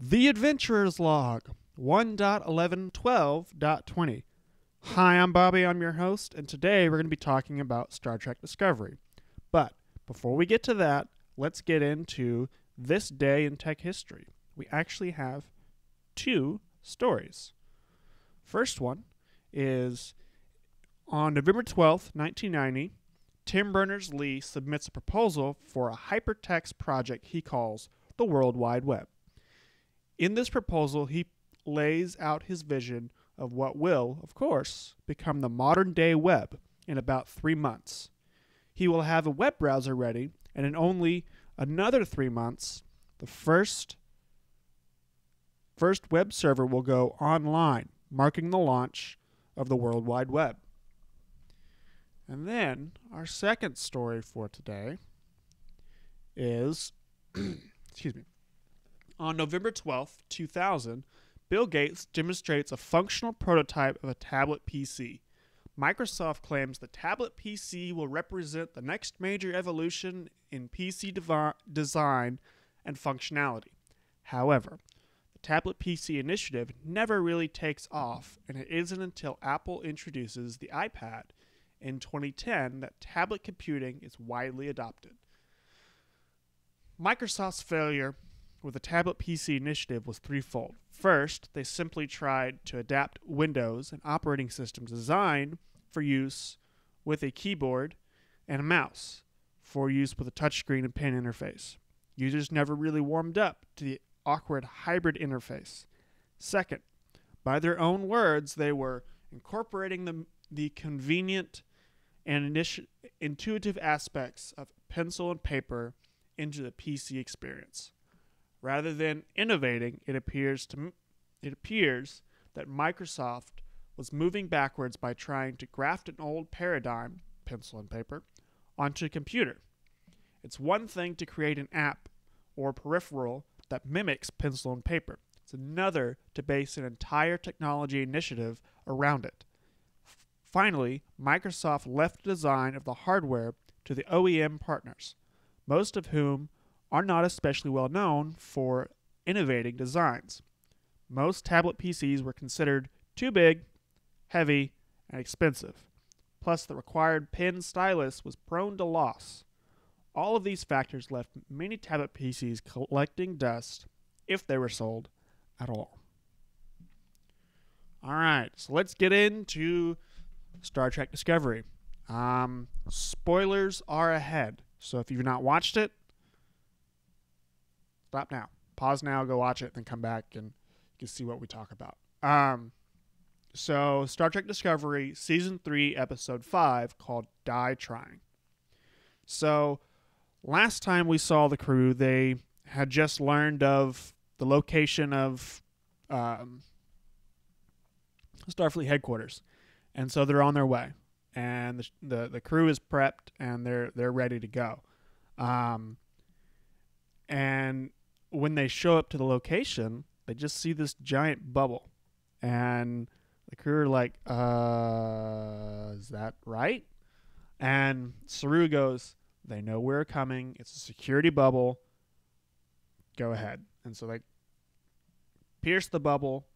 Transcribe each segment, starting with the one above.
The Adventurer's Log 1.11.12.20. Hi, I'm Bobby. I'm your host, and today we're going to be talking about Star Trek Discovery. But before we get to that, let's get into this day in tech history. We actually have two stories. First one is on November 12th, 1990, Tim Berners Lee submits a proposal for a hypertext project he calls the World Wide Web. In this proposal, he lays out his vision of what will, of course, become the modern day web in about three months. He will have a web browser ready, and in only another three months, the first first web server will go online, marking the launch of the World Wide Web. And then our second story for today is excuse me. On November 12th, 2000, Bill Gates demonstrates a functional prototype of a tablet PC. Microsoft claims the tablet PC will represent the next major evolution in PC devi- design and functionality. However, the tablet PC initiative never really takes off, and it isn't until Apple introduces the iPad in 2010 that tablet computing is widely adopted. Microsoft's failure with the tablet PC initiative was threefold. First, they simply tried to adapt Windows and operating system design for use with a keyboard and a mouse for use with a touchscreen and pen interface. Users never really warmed up to the awkward hybrid interface. Second, by their own words, they were incorporating the, the convenient and intuitive aspects of pencil and paper into the PC experience. Rather than innovating, it appears to it appears that Microsoft was moving backwards by trying to graft an old paradigm, pencil and paper, onto a computer. It's one thing to create an app or peripheral that mimics pencil and paper. It's another to base an entire technology initiative around it. Finally, Microsoft left the design of the hardware to the OEM partners, most of whom are not especially well known for innovating designs. Most tablet PCs were considered too big, heavy, and expensive. Plus, the required pen stylus was prone to loss. All of these factors left many tablet PCs collecting dust if they were sold at all. All right, so let's get into Star Trek Discovery. Um, spoilers are ahead, so if you've not watched it, stop now. Pause now, go watch it, then come back and you can see what we talk about. Um, so Star Trek Discovery, season three, episode five, called "Die Trying." So last time we saw the crew, they had just learned of the location of um, Starfleet headquarters, and so they're on their way. And the, the the crew is prepped and they're they're ready to go. Um, and when they show up to the location, they just see this giant bubble, and the crew are like, "Uh, is that right?" And Saru goes, "They know we're coming. It's a security bubble. Go ahead." And so they pierce the bubble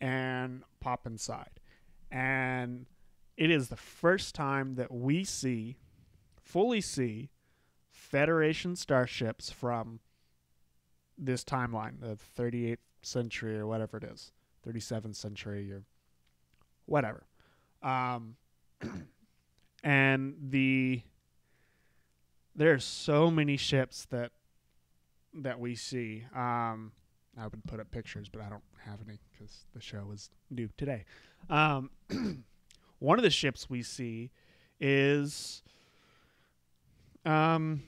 and pop inside, and it is the first time that we see, fully see, Federation starships from this timeline, the 38th century or whatever it is, 37th century or whatever. Um, and the there's so many ships that that we see. Um, I would put up pictures, but I don't have any because the show was due today. Um, one of the ships we see is um,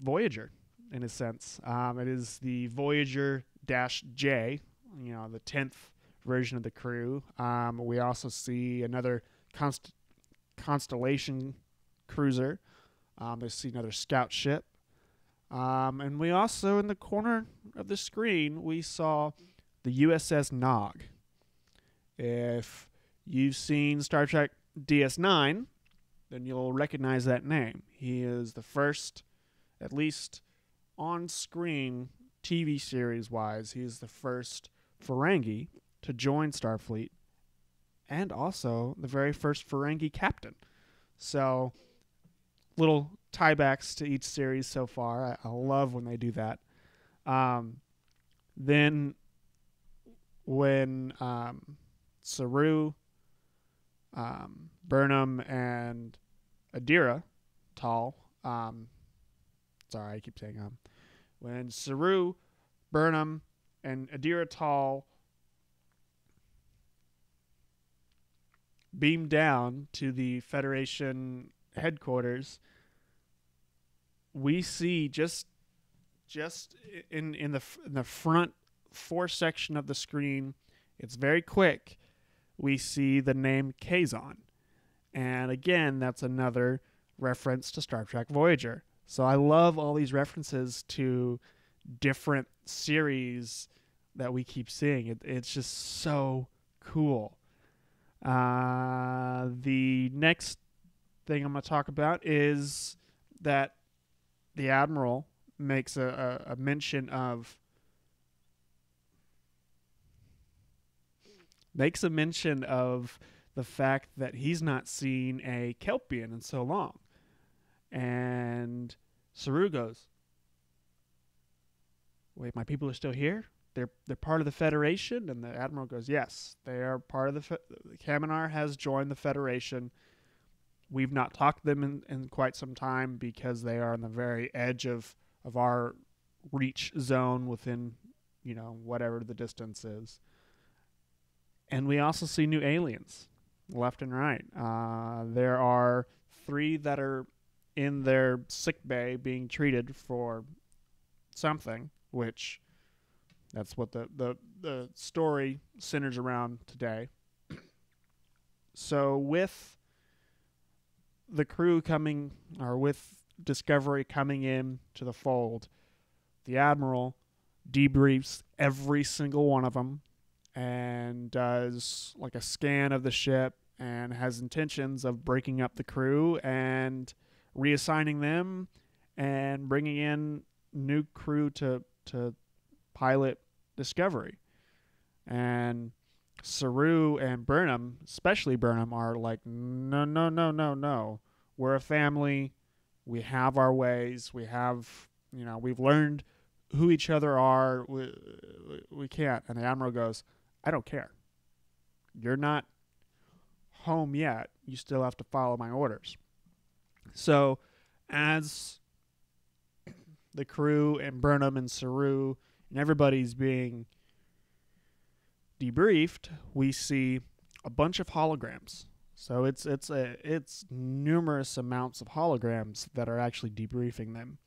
Voyager in a sense. Um, it is the Voyager Dash J, you know, the tenth version of the crew. Um, we also see another const- constellation cruiser. Um, they see another scout ship, um, and we also in the corner of the screen we saw the USS Nog. If you've seen Star Trek DS9, then you'll recognize that name. He is the first, at least on screen TV series wise, he's the first Ferengi to join Starfleet and also the very first Ferengi captain. So, little tiebacks to each series so far. I, I love when they do that. Um, then, when um, Saru, um, Burnham, and Adira Tal, um, sorry, I keep saying um, when Saru, Burnham, and Adira Tal beam down to the Federation headquarters, we see just just in in the in the front fore section of the screen, it's very quick. We see the name Kazon, and again, that's another reference to Star Trek Voyager. So I love all these references to different series that we keep seeing. It, it's just so cool. Uh, the next thing I'm going to talk about is that the admiral makes a, a, a mention of makes a mention of the fact that he's not seen a Kelpian in so long. And Saru goes, Wait, my people are still here? they're they're part of the Federation, and the admiral goes, "Yes, they are part of the. Fe- Kaminar has joined the Federation. We've not talked to them in, in quite some time because they are on the very edge of of our reach zone within, you know, whatever the distance is. And we also see new aliens, left and right. Uh, there are three that are in their sick bay being treated for something, which that's what the, the, the story centers around today. So, with the crew coming, or with Discovery coming in to the fold, the Admiral debriefs every single one of them and does like a scan of the ship and has intentions of breaking up the crew and reassigning them and bringing in new crew to to pilot Discovery. And Saru and Burnham, especially Burnham, are like, no, no, no, no, no. We're a family. We have our ways. We have, you know, we've learned who each other are. We, we can't. And the Admiral goes, I don't care. You're not home yet. You still have to follow my orders. So, as the crew and Burnham and Saru and everybody's being debriefed, we see a bunch of holograms. So it's it's a it's numerous amounts of holograms that are actually debriefing them,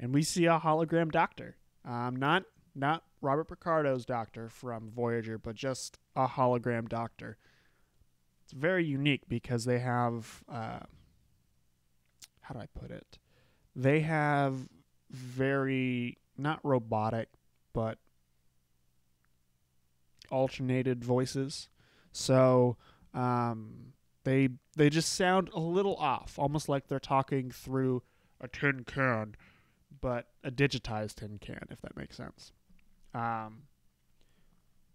and we see a hologram doctor, um, not not Robert Picardo's doctor from Voyager, but just a hologram doctor. It's very unique because they have uh, how do I put it? They have very not robotic but alternated voices. So um, they they just sound a little off, almost like they're talking through a tin can, but a digitized tin can, if that makes sense. Um,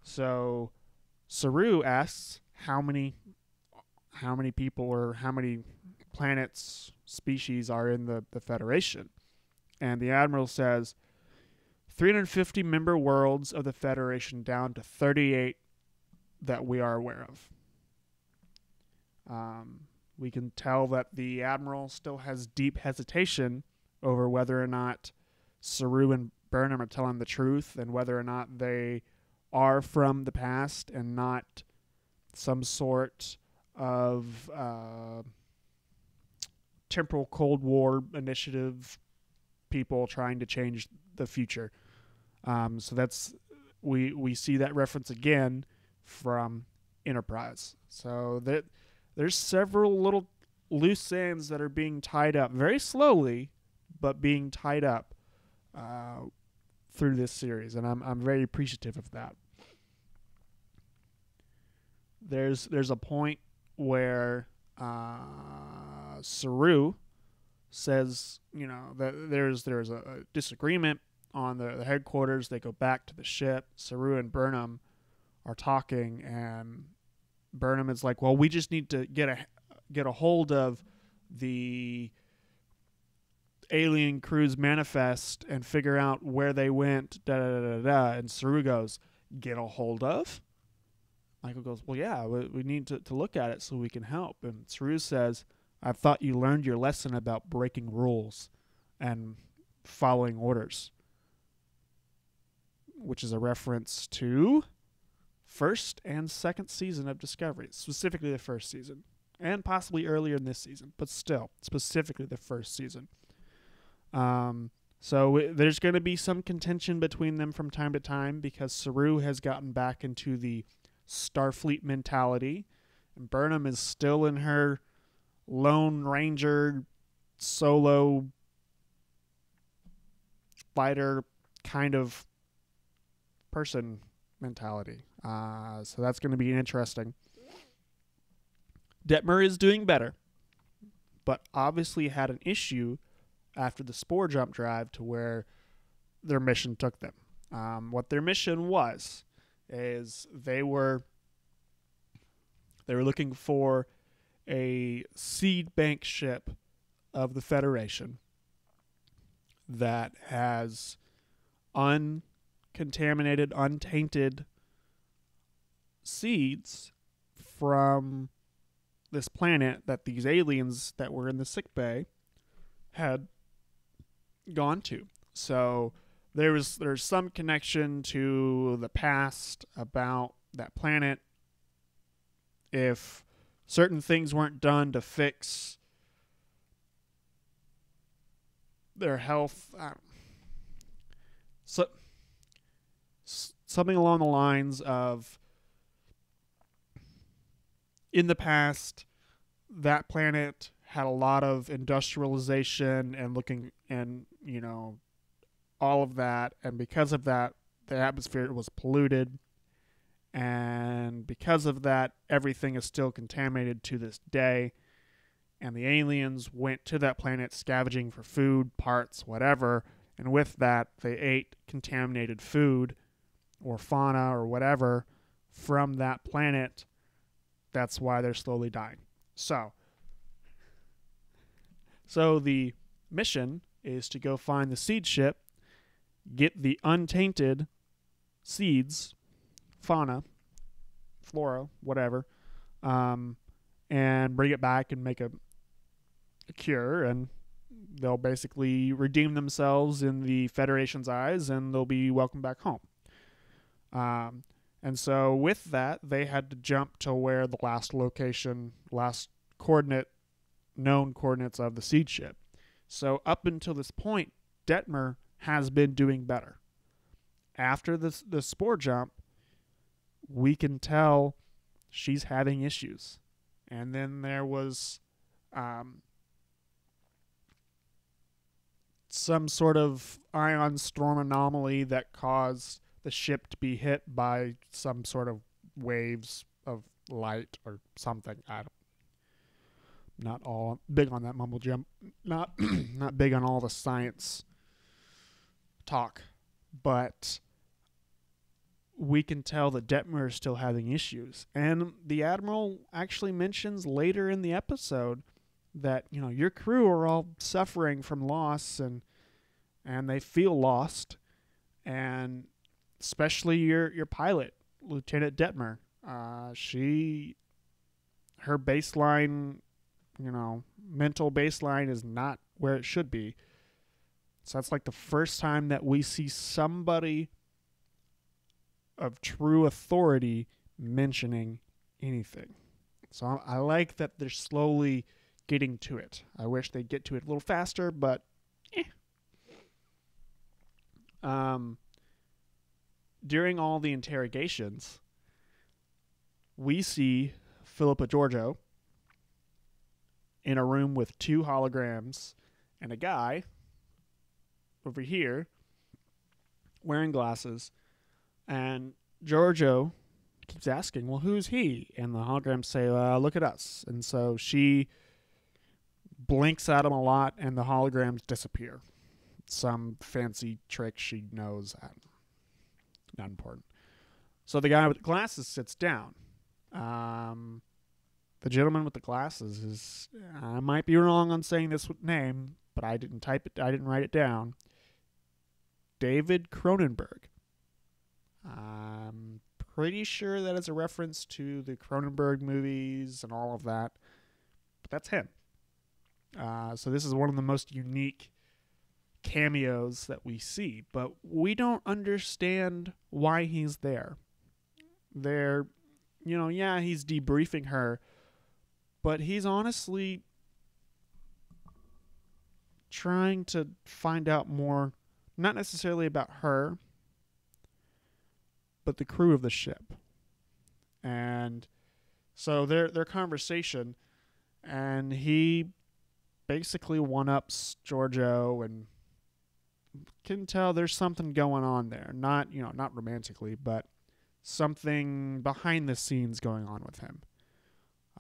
so Saru asks how many how many people or how many planets species are in the, the Federation. And the Admiral says 350 member worlds of the Federation down to 38 that we are aware of. Um, we can tell that the Admiral still has deep hesitation over whether or not Saru and Burnham are telling the truth and whether or not they are from the past and not some sort of uh, temporal Cold War initiative people trying to change the future. Um, so that's we we see that reference again from Enterprise. So that there's several little loose ends that are being tied up very slowly, but being tied up uh, through this series, and I'm I'm very appreciative of that. There's there's a point where uh, Saru says, you know, that there's there's a disagreement on the, the headquarters. They go back to the ship. Saru and Burnham are talking, and Burnham is like, "Well, we just need to get a get a hold of the alien crew's manifest and figure out where they went." Da da da da. da. And Saru goes, "Get a hold of." Michael goes, Well, yeah, we, we need to, to look at it so we can help. And Saru says, I thought you learned your lesson about breaking rules and following orders, which is a reference to first and second season of Discovery, specifically the first season, and possibly earlier in this season, but still, specifically the first season. Um, so there's going to be some contention between them from time to time because Saru has gotten back into the Starfleet mentality, and Burnham is still in her Lone Ranger solo fighter kind of person mentality. Uh, so that's going to be interesting. Detmer is doing better, but obviously had an issue after the spore jump drive to where their mission took them. Um, what their mission was is they were they were looking for a seed bank ship of the Federation that has uncontaminated, untainted seeds from this planet that these aliens that were in the sick bay had gone to. So there was there's some connection to the past about that planet if certain things weren't done to fix their health. Uh, so something along the lines of in the past that planet had a lot of industrialization and looking and you know all of that, and because of that, the atmosphere was polluted, and because of that, everything is still contaminated to this day. And the aliens went to that planet scavenging for food, parts, whatever, and with that, they ate contaminated food or fauna or whatever from that planet. That's why they're slowly dying. So, so the mission is to go find the seed ship get the untainted seeds, fauna, flora, whatever, um, and bring it back and make a, a cure, and they'll basically redeem themselves in the Federation's eyes, and they'll be welcomed back home. Um, and so, with that, they had to jump to where the last location, last coordinate, known coordinates of the seed ship. So, up until this point, Detmer has been doing better. After the the spore jump, we can tell she's having issues. And then there was um, some sort of ion storm anomaly that caused the ship to be hit by some sort of waves of light or something. I don't not all big on that mumble jump. Not not big on all the science talk, but we can tell that Detmer is still having issues. And the Admiral actually mentions later in the episode that, you know, your crew are all suffering from loss and and they feel lost. And especially your your pilot, Lieutenant Detmer. Uh, she her baseline, you know, mental baseline is not where it should be. So that's like the first time that we see somebody of true authority mentioning anything. So I, like that they're slowly getting to it. I wish they'd get to it a little faster, but eh. Um, during all the interrogations, we see Philippa Georgiou in a room with two holograms and a guy over here wearing glasses, and Georgiou keeps asking, "Well, who's he?" And the holograms say, uh, "Look at us." And so she blinks at him a lot, and the holograms disappear. some fancy trick she knows. Not important. So the guy with the glasses sits down. Um, the gentleman with the glasses is. I might be wrong on saying this name, but I didn't type it. I didn't write it down. David Cronenberg. I'm pretty sure that is a reference to the Cronenberg movies and all of that, but that's him. Uh, so this is one of the most unique cameos that we see, but we don't understand why he's there. They're, you know, yeah, he's debriefing her, but he's honestly trying to find out more, not necessarily about her, but the crew of the ship. And so their their conversation, and he basically one ups Georgiou and can tell there's something going on there. Not you know not romantically, but something behind the scenes going on with him.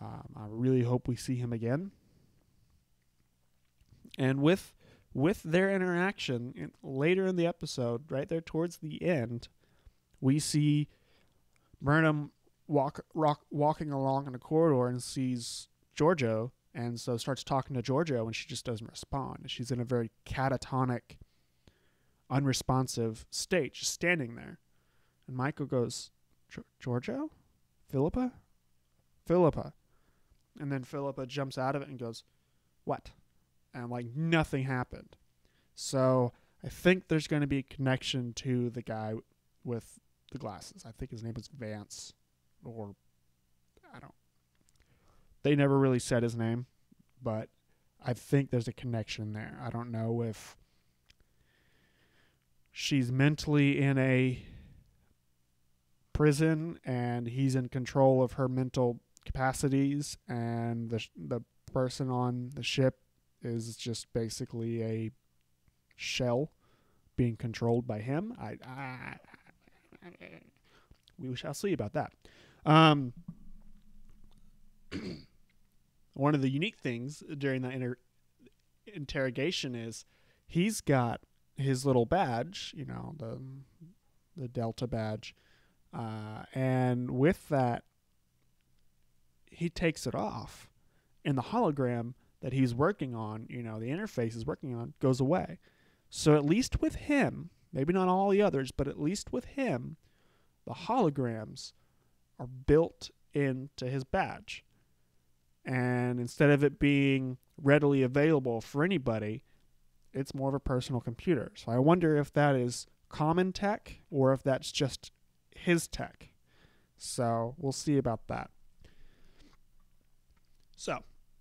Um, I really hope we see him again. And with with their interaction in, later in the episode, right there towards the end, we see Burnham walk, rock, walking along in a corridor and sees Georgiou, and so starts talking to Georgiou, and she just doesn't respond. She's in a very catatonic, unresponsive state, just standing there. And Michael goes, Georgiou? Philippa? Philippa. And then Philippa jumps out of it and goes, What? And like nothing happened. So I think there's going to be a connection to the guy with the glasses. I think his name was Vance, or I don't. They never really said his name, but I think there's a connection there. I don't know if she's mentally in a prison and he's in control of her mental capacities and the the person on the ship is just basically a shell being controlled by him. I, I we shall see about that. Um, one of the unique things during that inter- interrogation is he's got his little badge, you know, the the Delta badge, uh, and with that, he takes it off, and the hologram that he's working on, you know, the interface is working on, goes away. So at least with him, maybe not all the others, but at least with him, the holograms are built into his badge. And instead of it being readily available for anybody, it's more of a personal computer. So I wonder if that is common tech or if that's just his tech. So we'll see about that. So,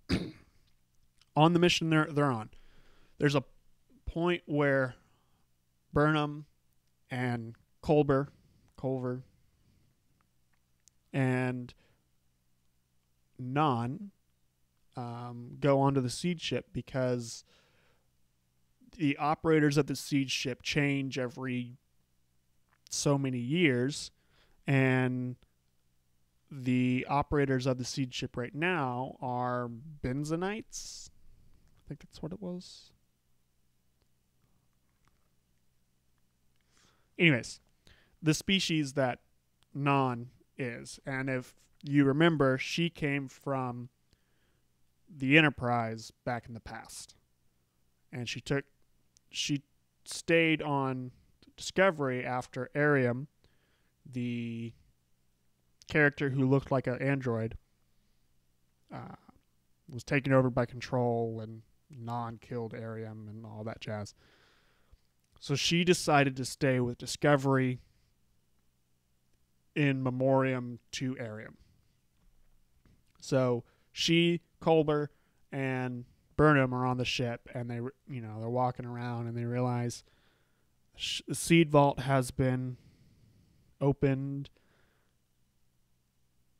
on the mission they're, they're on, there's a point where Burnham and Culber, Culver, and Nhan um, go onto the seed ship because the operators of the seed ship change every so many years, and the operators of the seed ship right now are benzonites. I think that's what it was. Anyways, the species that Nhan is, and if you remember, she came from the Enterprise back in the past, and she took she stayed on Discovery after Airiam, the character who looked like an android, uh, was taken over by Control and Nhan killed Airiam and all that jazz. So she decided to stay with Discovery in memoriam to Airiam. So she, Culber, and Burnham are on the ship, and they, you know, they're walking around, and they realize the seed vault has been opened,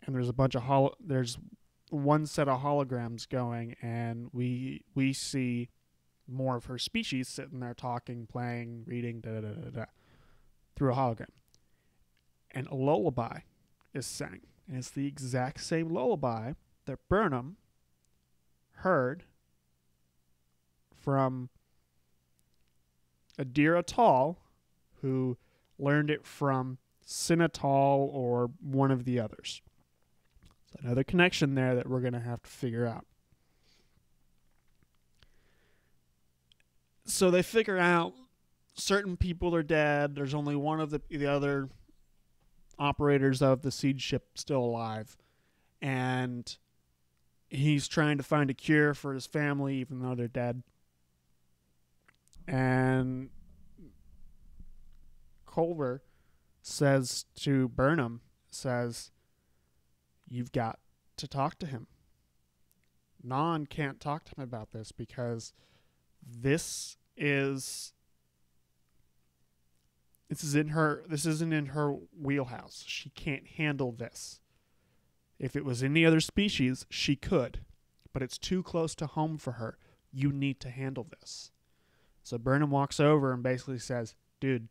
and there's a bunch of hol- there's one set of holograms going, and we we see more of her species sitting there talking, playing, reading, da da da da, da through a hologram. And a lullaby is sang. And it's the exact same lullaby that Burnham heard from Adira Tal, who learned it from Senna Tal or one of the others. So another connection there that we're going to have to figure out. So they figure out certain people are dead. There's only one of the the other operators of the seed ship still alive, and he's trying to find a cure for his family, even though they're dead. And Culber says to Burnham, says, You've got to talk to him. Nhan can't talk to him about this because this is this is in her this isn't in her wheelhouse. She can't handle this. If it was any other species, she could, but it's too close to home for her. You need to handle this. So Burnham walks over and basically says, Dude,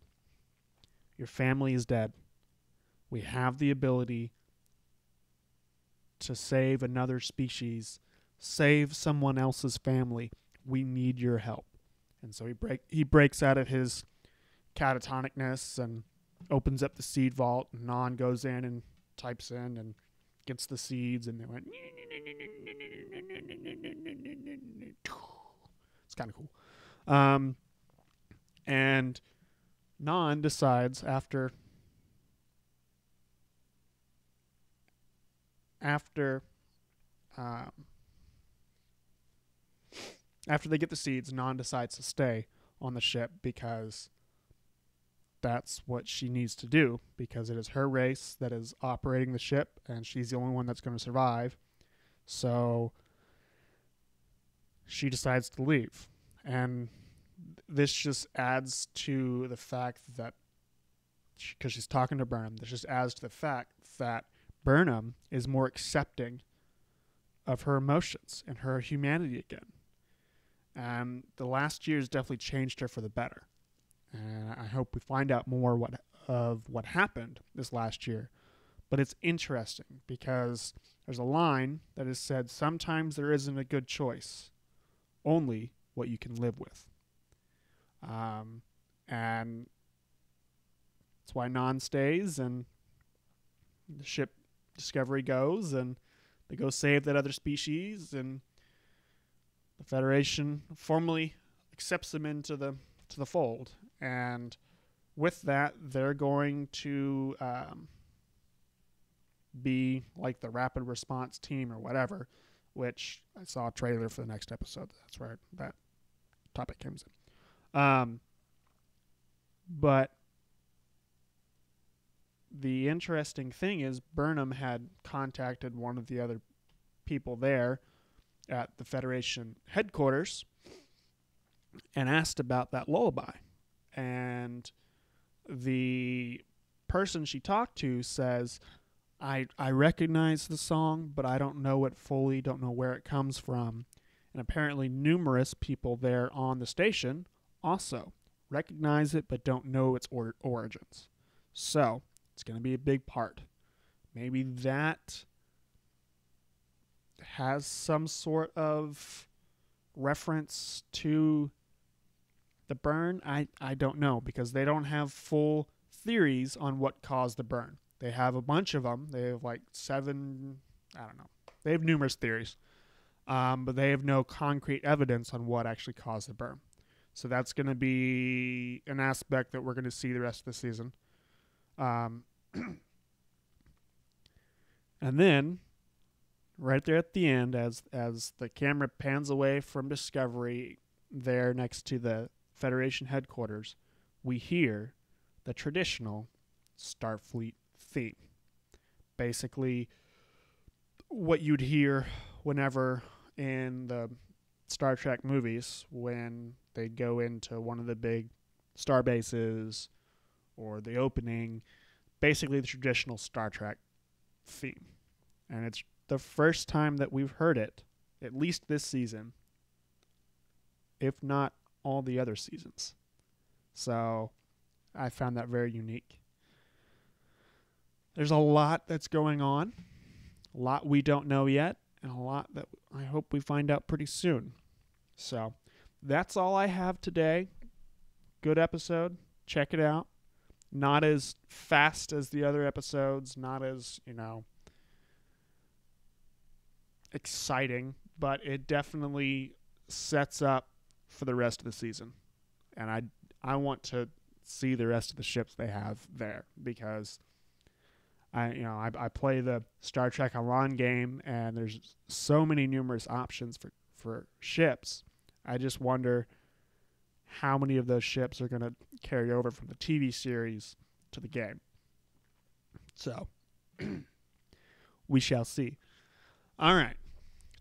your family is dead. We have the ability to save another species, save someone else's family. We need your help. And so he break he breaks out of his catatonicness and opens up the seed vault and Nhan goes in and types in and gets the seeds and they went it's kind of cool um, and Nhan decides after after um, after they get the seeds Nhan decides to stay on the ship because that's what she needs to do because it is her race that is operating the ship and she's the only one that's going to survive. So she decides to leave. And this just adds to the fact that because she, she's talking to Burnham, this just adds to the fact that Burnham is more accepting of her emotions and her humanity again. And the last years definitely changed her for the better and I hope we find out more what of what happened this last year. But it's interesting because there's a line that is said sometimes there isn't a good choice, only what you can live with. Um, and that's why Nhan stays and the ship Discovery goes and they go save that other species and the Federation formally accepts them into the to the fold and with that, they're going to um, be like the rapid response team or whatever, which I saw a trailer for the next episode. That's where that topic comes in. Um, but the interesting thing is Burnham had contacted one of the other people there at the Federation headquarters and asked about that lullaby and the person she talked to says, I, I recognize the song, but I don't know it fully, don't know where it comes from. And apparently, numerous people there on the station also recognize it, but don't know its or- origins. So, it's going to be a big part. Maybe that has some sort of reference to the burn, I, I don't know because they don't have full theories on what caused the burn. They have a bunch of them. They have like seven, I don't know. They have numerous theories, um, but they have no concrete evidence on what actually caused the burn. So that's going to be an aspect that we're going to see the rest of the season. Um, and then, right there at the end, as as the camera pans away from Discovery, there next to the Federation headquarters, we hear the traditional Starfleet theme. Basically, what you'd hear whenever in the Star Trek movies when they go into one of the big star bases or the opening, basically the traditional Star Trek theme. And it's the first time that we've heard it, at least this season, if not all the other seasons. So I found that very unique. There's a lot that's going on, a lot we don't know yet, and a lot that I hope we find out pretty soon. So that's all I have today. good episode. Check it out. Not as fast as the other episodes, not as, you know, exciting, but it definitely sets up for the rest of the season. And I I want to see the rest of the ships they have there because I you know I, I play the Star Trek Online game and there's so many numerous options for for ships. I just wonder how many of those ships are going to carry over from the TV series to the game. So we shall see. All right.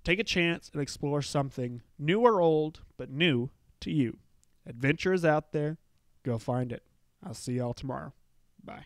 Take a chance and explore something new or old, but new to you. Adventure is out there. Go find it. I'll see y'all tomorrow. Bye.